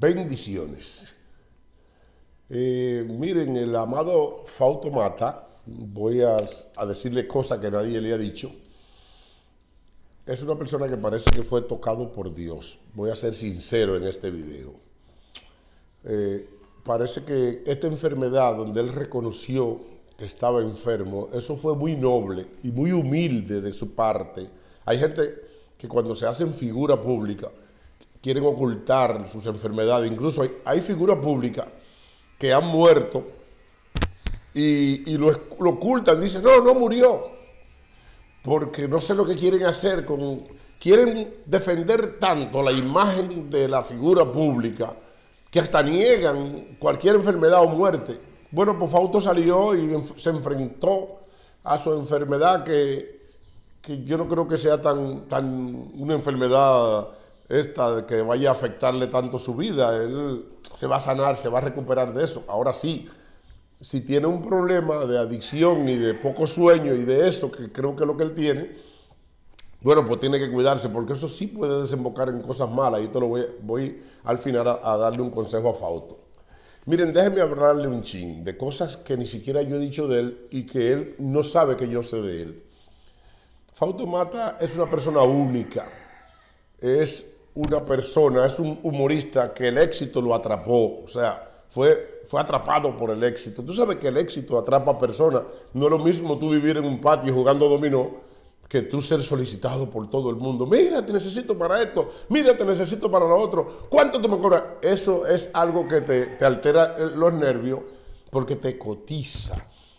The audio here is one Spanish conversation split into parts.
Bendiciones. Eh, miren, el amado Fausto Mata, voy a, decirle cosas que nadie le ha dicho. Es una persona que parece que fue tocado por Dios. Voy a ser sincero en este video. Eh, parece que esta enfermedad donde él reconoció que estaba enfermo, eso fue muy noble y muy humilde de su parte. Hay gente que cuando se hacen figura pública, quieren ocultar sus enfermedades. Incluso hay, figuras públicas que han muerto y, lo, ocultan. Dicen, no, no murió. Porque no sé lo que quieren hacer. Con, quieren defender tanto la imagen de la figura pública que hasta niegan cualquier enfermedad o muerte. Bueno, pues Fausto salió y se enfrentó a su enfermedad que, que yo no creo que sea tan, tan una enfermedad esta que vaya a afectarle tanto su vida. Él se va a sanar, se va a recuperar de eso. Ahora sí, si tiene un problema de adicción y de poco sueño y de eso, que creo que es lo que él tiene, bueno, pues tiene que cuidarse, porque eso sí puede desembocar en cosas malas. Y te lo voy, voy al final a, darle un consejo a Fausto. Miren, déjenme hablarle un chin de cosas que ni siquiera yo he dicho de él y que él no sabe que yo sé de él. Fausto Mata es una persona única. Es una persona, es un humorista que el éxito lo atrapó, o sea, fue, fue atrapado por el éxito. Tú sabes que el éxito atrapa a personas. No es lo mismo tú vivir en un patio jugando dominó que tú ser solicitado por todo el mundo. Mira, te necesito para esto. Mira, te necesito para lo otro. ¿Cuánto te me cobras? Eso es algo que te, te altera los nervios porque te cotiza,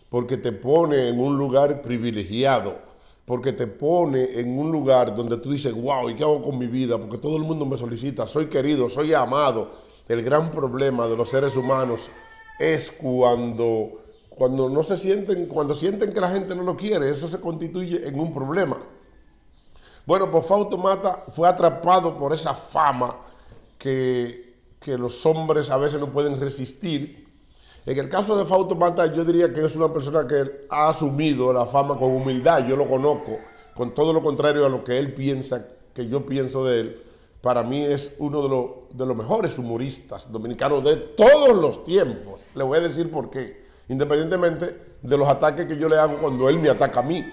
porque te pone en un lugar privilegiado porque te pone en un lugar donde tú dices, wow, ¿y qué hago con mi vida? Porque todo el mundo me solicita, soy querido, soy amado. El gran problema de los seres humanos es cuando, cuando no se sienten, cuando sienten que la gente no lo quiere, eso se constituye en un problema. Bueno, pues Fausto Mata fue atrapado por esa fama que, que los hombres a veces no pueden resistir en el caso de Fausto Mata, yo diría que es una persona que ha asumido la fama con humildad, yo lo conozco, con todo lo contrario a lo que él piensa, que yo pienso de él. Para mí es uno de, los mejores humoristas dominicanos de todos los tiempos. Le voy a decir por qué, independientemente de los ataques que yo le hago cuando él me ataca a mí.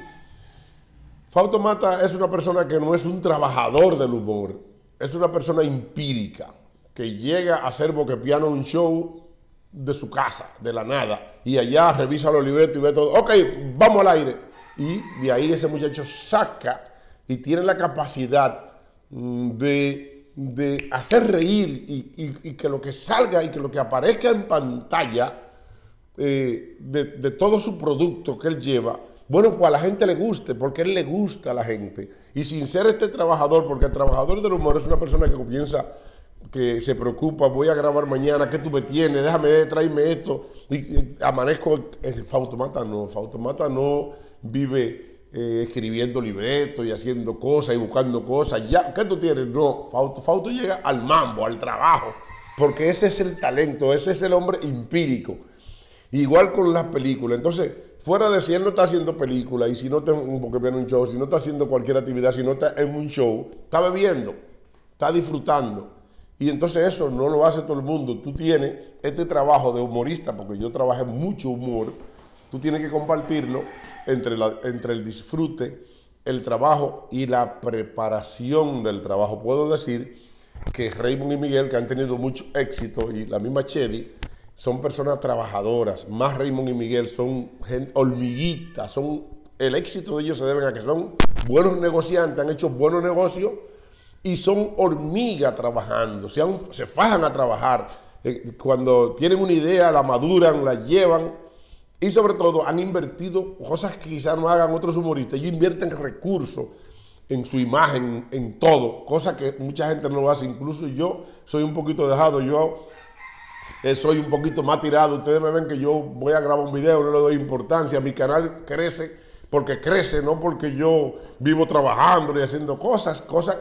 Fausto Mata es una persona que no es un trabajador del humor, es una persona empírica, que llega a hacer boquepiano un show de su casa, de la nada, y allá revisa los libretos y ve todo, ok, vamos al aire. Y de ahí ese muchacho saca y tiene la capacidad mm, de, hacer reír y, que lo que salga y que lo que aparezca en pantalla eh, de, de, todo su producto que él lleva, bueno, pues a la gente le guste, porque él le gusta a la gente. Y sin ser este trabajador, porque el trabajador del humor es una persona que comienza que se preocupa, voy a grabar mañana, ¿qué tú me tienes? Déjame, tráeme esto. Y, amanezco, el Fautomata no, Fautomata no vive eh, escribiendo libretos y haciendo cosas y buscando cosas. Ya, ¿qué tú tienes? No, Fauto, Fauto llega al mambo, al trabajo, porque ese es el talento, ese es el hombre empírico. Igual con las películas. Entonces, fuera de si él no está haciendo películas y si no está un show, si no está haciendo cualquier actividad, si no está en un show, está bebiendo, está disfrutando y entonces eso no lo hace todo el mundo. Tú tienes este trabajo de humorista, porque yo trabajé mucho humor, tú tienes que compartirlo entre, la, entre el disfrute, el trabajo y la preparación del trabajo. Puedo decir que Raymond y Miguel, que han tenido mucho éxito, y la misma Chedi, son personas trabajadoras. Más Raymond y Miguel son gente, hormiguitas, son, el éxito de ellos se debe a que son buenos negociantes, han hecho buenos negocios y son hormigas trabajando, se, fajan a trabajar. Eh, cuando tienen una idea, la maduran, la llevan y sobre todo han invertido cosas que quizás no hagan otros humoristas. Ellos invierten recursos en su imagen, en todo, cosa que mucha gente no lo hace. Incluso yo soy un poquito dejado, yo eh, soy un poquito más tirado. Ustedes me ven que yo voy a grabar un video, no le doy importancia. Mi canal crece porque crece, no porque yo vivo trabajando y haciendo cosas, cosas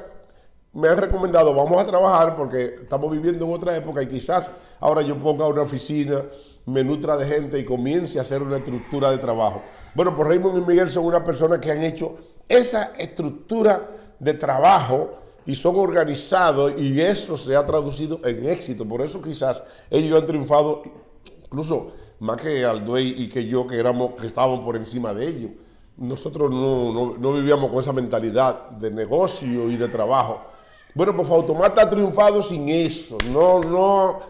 me han recomendado, vamos a trabajar porque estamos viviendo en otra época y quizás ahora yo ponga una oficina, me nutra de gente y comience a hacer una estructura de trabajo. Bueno, pues Raymond y Miguel son una persona que han hecho esa estructura de trabajo y son organizados y eso se ha traducido en éxito. Por eso quizás ellos han triunfado, incluso más que Alduey y que yo, que, éramos, que estábamos por encima de ellos. Nosotros no, no, vivíamos con esa mentalidad de negocio y de trabajo. Bueno, pues Automata ha triunfado sin eso, no, no,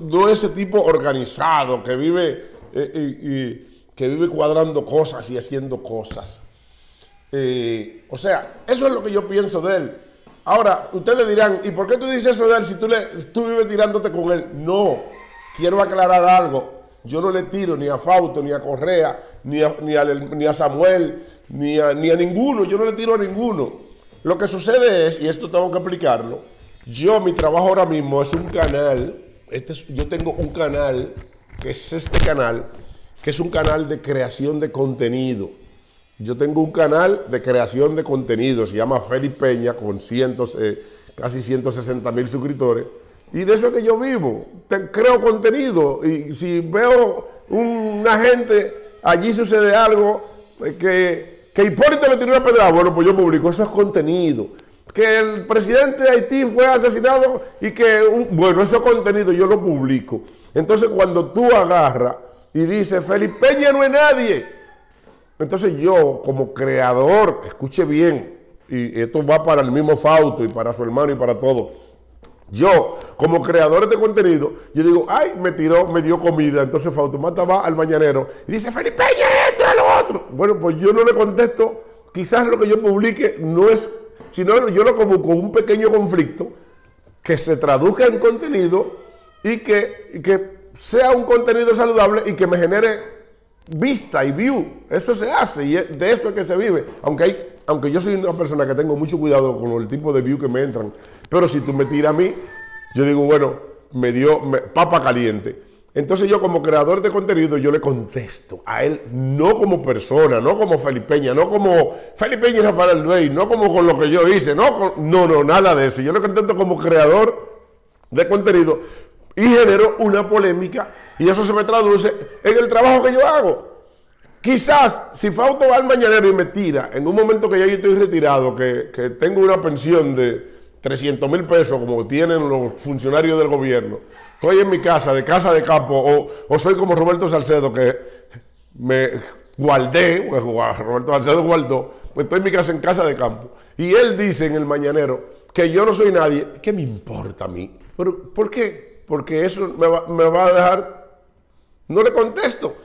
no, ese tipo organizado que vive, eh, que vive cuadrando cosas y haciendo cosas. Eh, o sea, eso es lo que yo pienso de él. Ahora, ustedes dirán, ¿y por qué tú dices eso de él si tú, le, tú vives tirándote con él? No, quiero aclarar algo. Yo no le tiro ni a Fausto, ni a Correa, ni a, ni a, Samuel, ni a, ni a ninguno. Yo no le tiro a ninguno. Lo que sucede es, y esto tengo que explicarlo, yo mi trabajo ahora mismo es un canal, este yo tengo un canal, que es este canal, que es un canal de creación de contenido. Yo tengo un canal de creación de contenido, se llama Félix Peña, con cientos, eh, casi 160 mil suscriptores. Y de eso es que yo vivo. creo contenido. Y si veo una gente, allí sucede algo eh, que, que Hipólito le tiró una pedra, bueno, pues yo publico. Eso es contenido. Que el presidente de Haití fue asesinado y que, bueno, eso es contenido, yo lo publico. Entonces, cuando tú agarras y dices, Felipe Peña no es nadie. Entonces yo, como creador, escuche bien, y esto va para el mismo Fausto y para su hermano y para todo yo, como creador de contenido, yo digo, ay, me tiró, me dio comida. Entonces Fautomata va al mañanero y dice, Felipe, esto Bueno, pues yo no le contesto. Quizás lo que yo publique no es, sino yo lo convoco un pequeño conflicto que se traduzca en contenido y que, que sea un contenido saludable y que me genere vista y view. Eso se hace y de eso es que se vive. Aunque, hay, aunque yo soy una persona que tengo mucho cuidado con el tipo de view que me entran. Pero si tú me tiras a mí, yo digo, bueno, me dio papa caliente. Entonces yo como creador de contenido, yo le contesto a él, no como persona, no como Felipeña, no como Felipeña y Rafael Luey, no como con lo que yo hice, no, no, no, nada de eso. Yo le contesto como creador de contenido y genero una polémica y eso se me traduce en el trabajo que yo hago. Quizás si Fausto va al mañanero y me tira, en un momento que ya yo estoy retirado, que, que tengo una pensión de 300 mil pesos como tienen los funcionarios del gobierno, estoy en mi casa, de casa de campo, o, soy como Roberto Salcedo, que me guardé, pues, Roberto Salcedo guardó, pues estoy en mi casa en casa de campo. Y él dice en el mañanero que yo no soy nadie, ¿qué me importa a mí? ¿Pero, ¿Por qué? Porque eso me va, me va a dejar, no le contesto,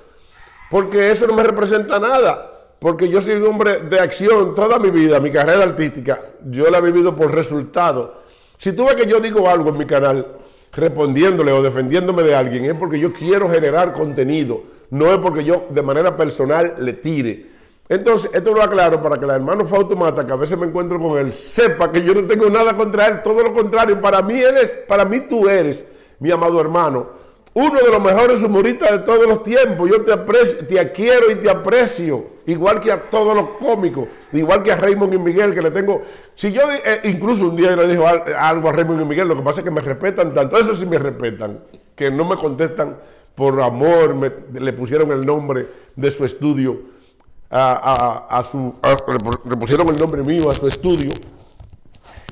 porque eso no me representa nada porque yo soy un hombre de acción toda mi vida, mi carrera artística, yo la he vivido por resultado. Si tú ves que yo digo algo en mi canal, respondiéndole o defendiéndome de alguien, es porque yo quiero generar contenido, no es porque yo de manera personal le tire. Entonces, esto lo aclaro para que la hermano Fautomata, que a veces me encuentro con él, sepa que yo no tengo nada contra él, todo lo contrario, para mí él es, para mí tú eres, mi amado hermano, uno de los mejores humoristas de todos los tiempos. Yo te aprecio, te quiero y te aprecio igual que a todos los cómicos, igual que a Raymond y Miguel, que le tengo. Si yo, eh, incluso un día le dijo algo a Raymond y Miguel, lo que pasa es que me respetan tanto, eso sí me respetan, que no me contestan por amor, le pusieron el nombre de su estudio a, su. le pusieron el nombre mío a su estudio.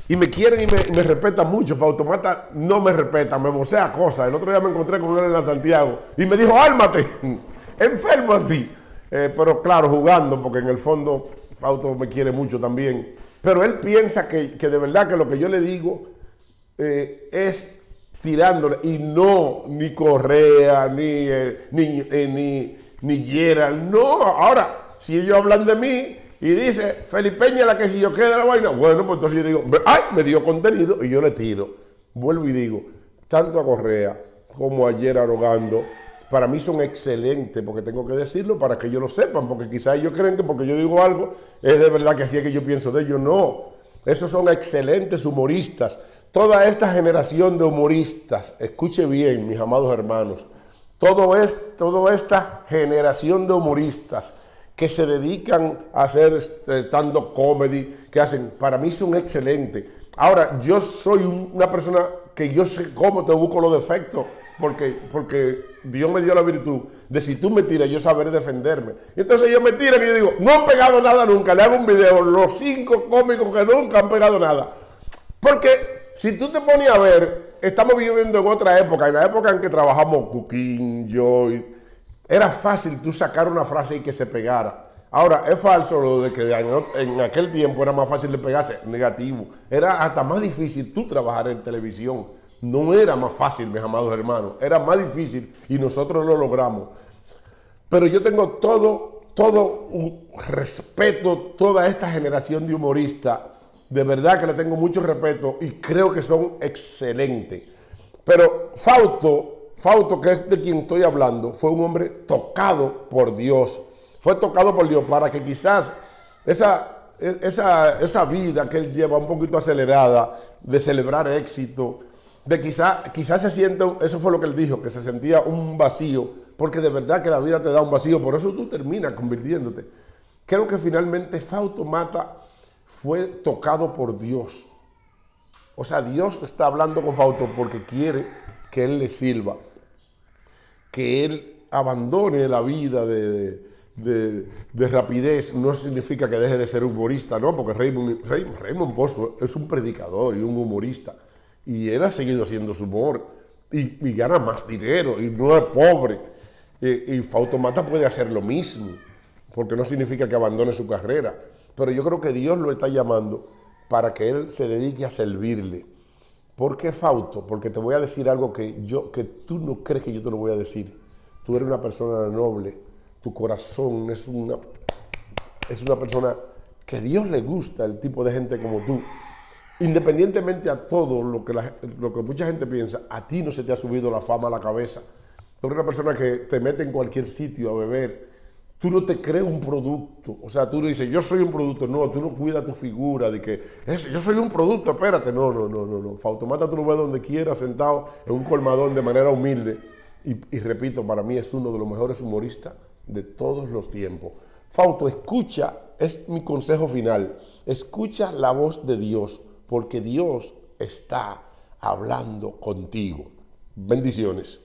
Y me quieren y me, respetan mucho. Fautomata no me respeta, me vocea cosas. El otro día me encontré con él en la Santiago y me dijo, ármate. Enfermo así. Eh, pero claro, jugando, porque en el fondo Fausto me quiere mucho también. Pero él piensa que, de verdad que lo que yo le digo eh, es tirándole y no ni Correa, ni, eh, ni, ni, ni Gerald. No, ahora, si ellos hablan de mí y dice Felipeña la que si yo queda la vaina, bueno, pues entonces yo digo, ay, me dio contenido y yo le tiro. Vuelvo y digo, tanto a Correa como a Gerald Arogando para mí son excelentes, porque tengo que decirlo para que ellos lo sepan, porque quizás ellos creen que porque yo digo algo es de verdad que así es que yo pienso de ellos. No, esos son excelentes humoristas. Toda esta generación de humoristas, escuche bien, mis amados hermanos, todo es, toda esta generación de humoristas que se dedican a hacer stand comedy, que hacen, para mí son excelentes. Ahora, yo soy una persona que yo sé cómo te busco los defectos porque, porque Dios me dio la virtud de si tú me tiras, yo saber defenderme. entonces ellos me tiran y yo digo, no han pegado nada nunca. Le hago un video, los cinco cómicos que nunca han pegado nada. Porque si tú te pones a ver, estamos viviendo en otra época, en la época en que trabajamos Cooking, Joy, era fácil tú sacar una frase y que se pegara. Ahora, es falso lo de que en aquel tiempo era más fácil de pegarse, negativo. Era hasta más difícil tú trabajar en televisión. No era más fácil, mis amados hermanos. Era más difícil y nosotros lo logramos. Pero yo tengo todo, todo respeto, toda esta generación de humoristas. De verdad que le tengo mucho respeto y creo que son excelentes. Pero Fausto, Fausto, que es de quien estoy hablando, fue un hombre tocado por Dios fue tocado por Dios para que quizás esa, esa, esa vida que él lleva un poquito acelerada, de celebrar éxito, de quizás quizás se siente, eso fue lo que él dijo, que se sentía un vacío, porque de verdad que la vida te da un vacío, por eso tú terminas convirtiéndote. Creo que finalmente Fausto Mata fue tocado por Dios. O sea, Dios está hablando con Fausto porque quiere que él le sirva, que él abandone la vida de de, rapidez no significa que deje de ser humorista, ¿no? Porque Raymond, Raymond, Pozo es un predicador y un humorista. Y él ha seguido haciendo su humor y, gana más dinero y no es pobre. Y, y Fautomata puede hacer lo mismo, porque no significa que abandone su carrera. Pero yo creo que Dios lo está llamando para que él se dedique a servirle. ¿Por qué Fauto? Porque te voy a decir algo que, yo, que tú no crees que yo te lo voy a decir. Tú eres una persona noble, tu corazón es una, es una persona que Dios le gusta, el tipo de gente como tú. Independientemente a todo lo que, lo que mucha gente piensa, a ti no se te ha subido la fama a la cabeza. Tú eres una persona que te mete en cualquier sitio a beber. Tú no te crees un producto. O sea, tú no dices, yo soy un producto. No, tú no cuidas tu figura de que yo soy un producto, espérate. No, no, no, no. no. Fautomata tú lo ves donde quieras, sentado en un colmadón de manera humilde. y repito, para mí es uno de los mejores humoristas de todos los tiempos. Fauto, escucha, es mi consejo final, escucha la voz de Dios, porque Dios está hablando contigo. Bendiciones.